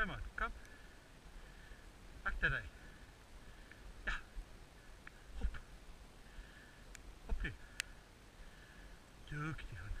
Zwem uit, kom. Achteruit. Ja. Hop. Hop nu. Doe die goed.